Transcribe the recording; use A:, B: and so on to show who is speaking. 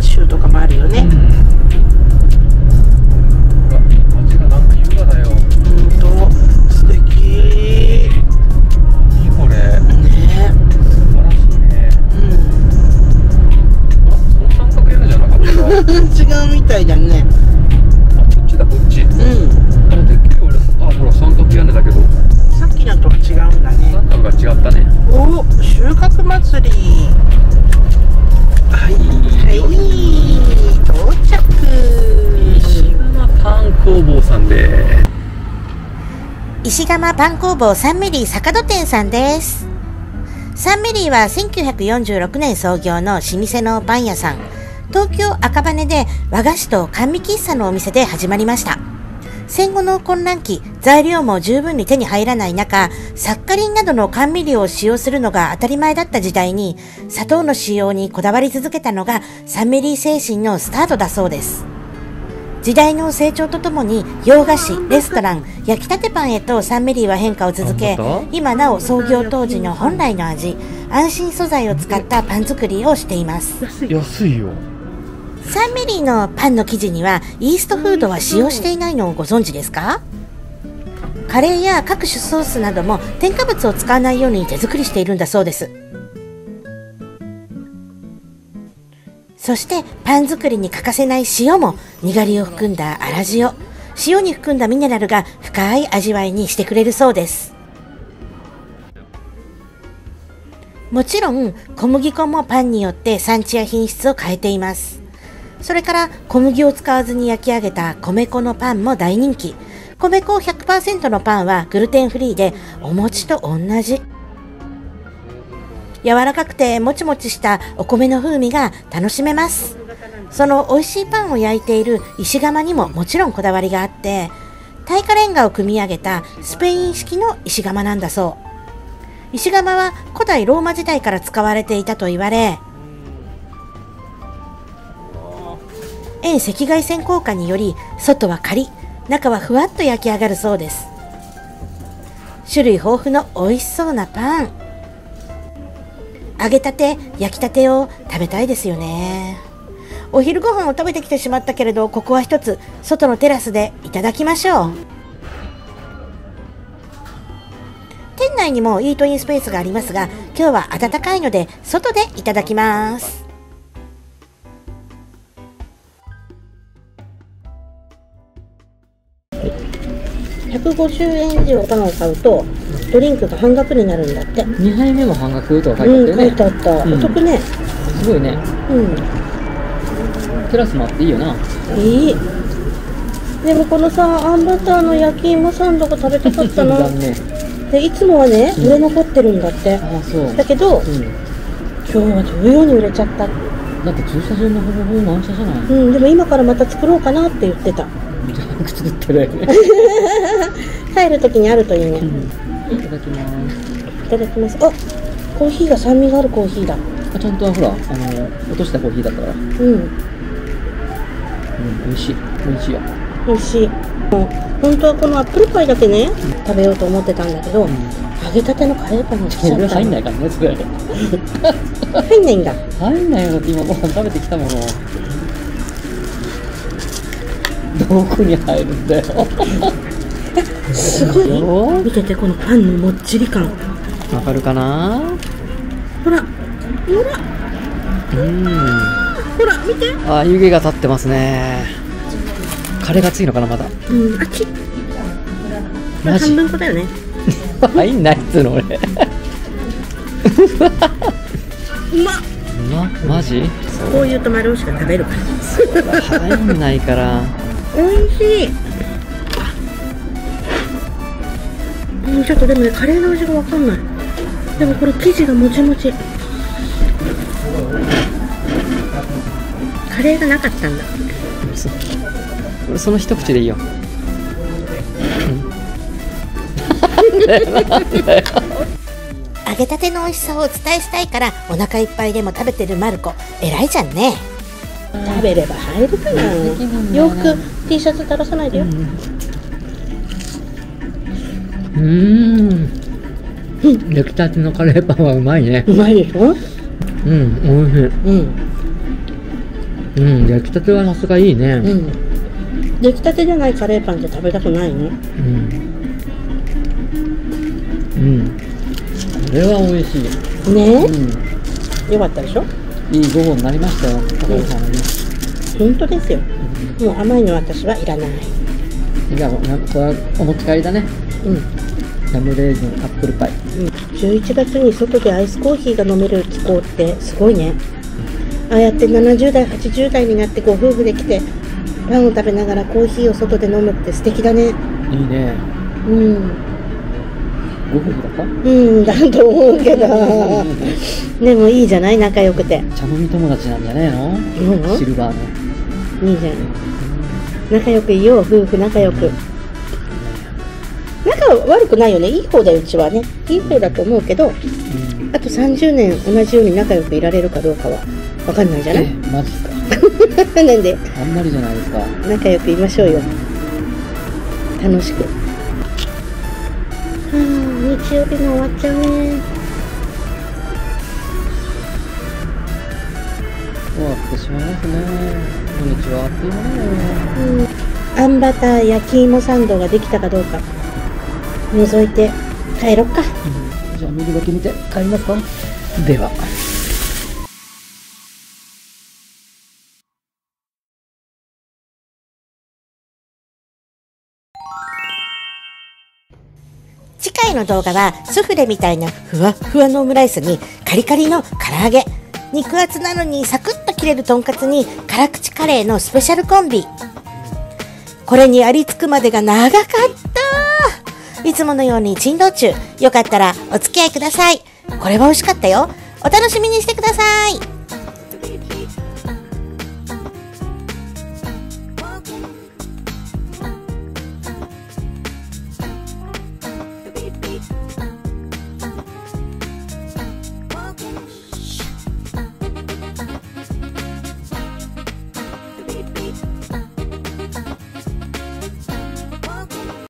A: 満州とかもあるよね、
B: 街がなんか優雅だよ
A: うんと素敵
B: 何これ
A: ね
B: 素晴らしいね
A: う
B: あその三角屋根じゃなかったかあ
A: ん違うみたいだね
B: こっちだこっち
A: うん
B: あてっきり俺あほら三角屋根だけど
A: さっきのとは違うんだね
B: 三角が違ったね
A: お収穫祭りはいはい到着
B: 石窯パン工房さんで
C: 石窯パン工房サンメリー坂戸店さんです。サンメリーは1946年創業の老舗のパン屋さん。東京赤羽で和菓子と甘味喫茶のお店で始まりました。戦後の混乱期、材料も十分に手に入らない中、サッカリンなどの甘味料を使用するのが当たり前だった時代に、砂糖の使用にこだわり続けたのがサンメリー精神のスタートだそうです。時代の成長とともに洋菓子、レストラン、焼きたてパンへとサンメリーは変化を続け今なお創業当時の本来の味、安心素材を使ったパン作りをしています。
B: 安いよ
C: サンメリのパンの生地にはイーストフードは使用していないのをご存知ですか？カレーや各種ソースなども添加物を使わないように手作りしているんだそうです。そしてパン作りに欠かせない塩もにがりを含んだ粗塩。塩に含んだミネラルが深い味わいにしてくれるそうです。もちろん小麦粉もパンによって産地や品質を変えています。それから小麦を使わずに焼き上げた米粉のパンも大人気。米粉100%のパンはグルテンフリーでお餅と同じ。柔らかくてもちもちしたお米の風味が楽しめます。その美味しいパンを焼いている石窯にももちろんこだわりがあって、耐火レンガを組み上げたスペイン式の石窯なんだそう。石窯は古代ローマ時代から使われていたと言われ、遠赤外線効果により外はカリ中はふわっと焼き上がるそうです。種類豊富の美味しそうなパン。揚げたて焼きたてを食べたいですよね。お昼ご飯を食べてきてしまったけれどここは一つ外のテラスでいただきましょう。店内にもイートインスペースがありますが今日は暖かいので外でいただきます。
A: 150円以上パンを買うとドリンクが半額になるんだって。
B: 2杯目も半額とか書い
A: うん書
B: てあったよね。
A: いてあった、
B: うん。
A: お得ね。
B: すごいね。
A: うん。
B: テラスもあっていいよな。い
A: い。でもこのさあんバターの焼き芋サンドが食べたかったな。でいつもはね売れ残ってるんだって、
B: ああそう。
A: だけど
B: うん。
A: 今日は飛ぶように売れちゃった。
B: だって駐車場のほぼほぼ満車じゃない？
A: うんでも今からまた作ろうかなって言ってた
B: 作ってるよね。
A: 帰る時にあるといいね、
B: いただきます。
A: いただきます。あコーヒーが酸味があるコーヒーだ。
B: あちゃんとほらあの落としたコーヒーだから。うん。
A: うん
B: 美味しい。美味しいよ。
A: 美味しい。もう本当はこのアップルパイだけね食べようと思ってたんだけど、揚げたてのカレーパンにしちゃった
B: 俺入んないからねそれ。
A: 入んないんだ。
B: 入んないよだって今ご飯食べてきたものどこに入るんだよ。
A: すごい見ててこのパンのもっちり感。
B: わかるかな？
A: ほらほら。
B: うん。
A: ほら見て。
B: あ湯気が立ってますね。カレーが熱いのかなまだ。
A: うんあっち
B: マジ？
A: 半分こだよね。
B: 入んないっつうの俺。う
A: うまっ。
B: まマジ？
A: こういうと丸尾しか食べるから。
B: 入んないから
A: 美味しい。うんちょっとでもねカレーの味がわかんない。でもこれ生地がもちもち。カレーがなかったんだ。
B: その一口でいいよ。
C: 揚げたての美味しさをお伝えしたいからお腹いっぱいでも食べてるマルコ偉いじゃんね
A: 食べれば入るかな
B: きるん。だ
A: 洋服 T シャツ垂らさないでよ、
B: うん。出来たてのカレーパンはうまいね。
A: うまいでしょ？
B: うん美味しい。
A: うん。
B: うん焼きたてはさすがいいね。
A: うん。出来たてじゃないカレーパンって食べたくないの
B: うん。うん。これは美味しい。
A: ね
B: うん。
A: よかったでしょ？
B: いい午後になりましたよ。高橋さんはね。
A: 本当ですよ。もう甘いの私はいらない。
B: じゃあなこれはお持ち帰りだね。
A: うん。
B: ラムレーズンアップルパイ。
A: うん。11月に外でアイスコーヒーが飲める気候ってすごいね。ああやって70代80代になってご夫婦で来てパンを食べながらコーヒーを外で飲むって素敵だね。
B: いいね。
A: うん
B: ご夫婦だった？
A: うんだと思うけど。でもいいじゃない？仲良くて。
B: 茶飲み友達なんじゃねえの？
A: うん
B: シルバーの。
A: いいじゃん。仲良くいよう夫婦仲良く。仲悪くないよね。いい方だようちはね。いい方だと思うけど。
B: うん。
A: あと30年同じように仲良くいられるかどうかは分かんないじゃない？
B: えマジか？
A: なんで。
B: あんまりじゃないですか。
A: 仲良くいましょうよ。楽しく。はあ日曜日も終わっちゃうね。
B: 終わってしまいますね。土日はあっという間だよ。
A: うん。あんバター焼き芋サンドができたかどうか。覗いて帰ろっか。
B: うん。じゃあ見るだけ見て帰りますか。では
C: 次回の動画はスフレみたいなふわふわのオムライスにカリカリの唐揚げ。肉厚なのにサクッと切れるとんかつに辛口カレーのスペシャルコンビ。これにありつくまでが長かった。いつものように珍道中。よかったらお付き合いください。これは美味しかったよ。お楽しみにしてください。